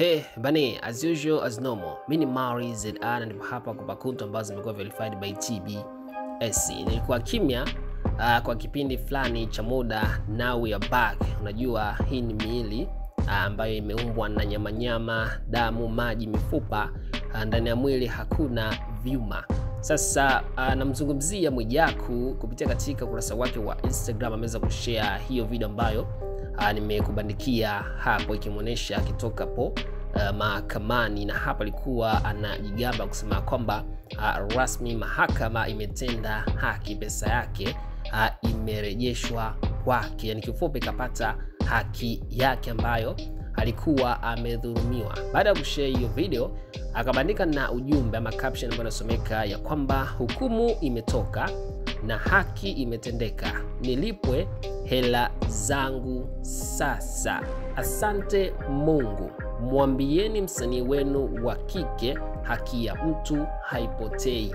Ehe, bani as usual as normal. Mimi ni Mari ZR na nipo hapa kwa akaunti ambazo zimekuwa verified by TBS. Nilikuwa kimya uh, kwa kipindi fulani cha muda, now we are back. Unajua hii ni miili uh, ambayo imeumbwa na nyamanyama, damu, maji, mifupa. Uh, ndani ya mwili hakuna vyuma. Sasa uh, namzungumzia Mwijaku kupitia katika ukurasa wake wa Instagram, ameweza kushare hiyo video ambayo nimekubandikia hapo ikimwonyesha akitoka po uh, mahakamani, na hapa alikuwa anajigamba kusema kwamba uh, rasmi mahakama imetenda haki, pesa yake uh, imerejeshwa kwake, yani kifupi kapata haki yake ambayo alikuwa amedhulumiwa. Baada ya kushare hiyo video, akabandika na ujumbe ama caption ambayo inasomeka ya kwamba hukumu imetoka na haki imetendeka, nilipwe hela zangu sasa. Asante Mungu, mwambieni msanii wenu wa kike, haki ya mtu haipotei.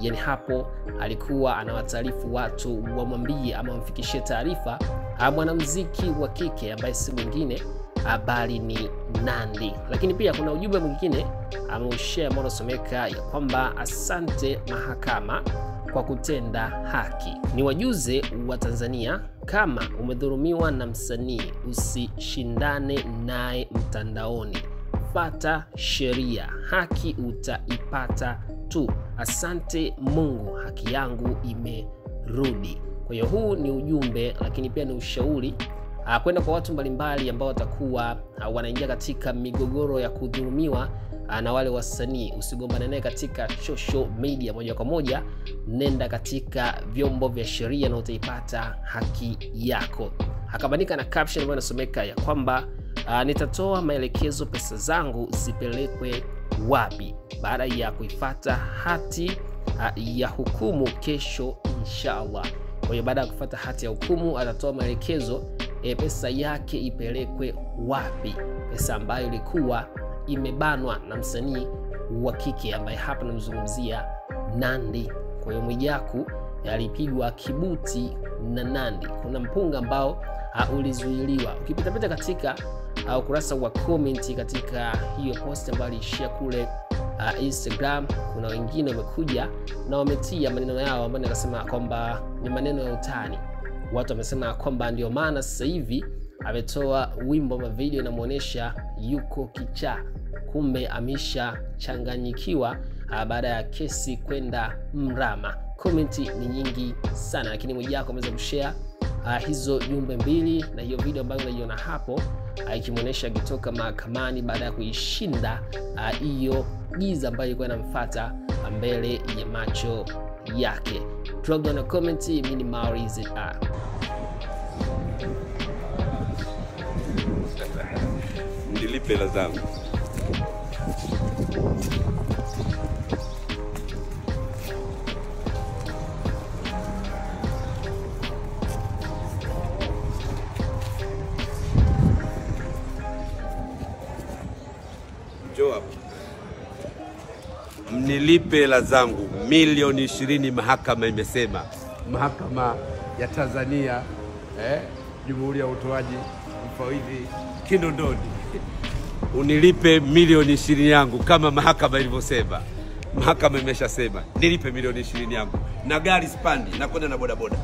Yani hapo alikuwa anawataarifu watu wamwambie ama wamfikishie taarifa mwanamziki wa kike ambaye si mwingine bali ni nandi Lakini pia kuna ujumbe mwingine ameushare ambao unasomeka ya kwamba asante mahakama kwa kutenda haki. Ni wajuze wa Tanzania, kama umedhulumiwa na msanii usishindane naye mtandaoni, fata sheria, haki utaipata tu. Asante Mungu, haki yangu imerudi. Kwa hiyo huu ni ujumbe, lakini pia ni ushauri uh, kwenda kwa watu mbalimbali ambao watakuwa uh, wanaingia katika migogoro ya kudhulumiwa uh, na wale wasanii. Usigombane naye katika social media moja kwa moja, nenda katika vyombo vya sheria na utaipata haki yako. akabanika na caption ambayo inasomeka ya kwamba uh, nitatoa maelekezo pesa zangu zipelekwe wapi baada ya kuifata hati uh, ya hukumu kesho inshallah. Kwa hiyo baada ya kufata hati ya hukumu atatoa maelekezo e, pesa yake ipelekwe wapi, pesa ambayo ilikuwa imebanwa na msanii wa kike ambaye hapa namzungumzia nandi Kwa hiyo Mwijaku alipigwa kibuti na nandi Kuna mpunga ambao uh, ulizuiliwa. Ukipitapita katika uh, ukurasa wa comment katika hiyo post ambayo aliishia kule uh, Instagram, kuna wengine wamekuja na wametia maneno yao ambayo nikasema kwamba ni maneno ya utani. Watu wamesema kwamba ndio maana sasa hivi ametoa wimbo wa video inamwonyesha yuko kichaa, kumbe ameshachanganyikiwa baada ya kesi kwenda mrama. Komenti ni nyingi sana, lakini Mwijaku ameweza kushare uh, hizo jumbe mbili na hiyo video ambayo unaiona hapo uh, ikimwonyesha akitoka mahakamani baada ya kuishinda hiyo uh, giza ambayo ilikuwa inamfuata mbele ya macho yake. Drop down a comment. Mimi ni Mari ZR. Nilipe hela zangu. Joe hapa. Mnilipe hela zangu milioni ishirini, mahakama imesema. Mahakama ya Tanzania eh, Jumuiya ya Utoaji Mfawidhi Kinondoni, unilipe milioni ishirini yangu kama mahakama ilivyosema. Mahakama imeshasema nilipe milioni ishirini yangu, na gari spandi, nakwenda na bodaboda.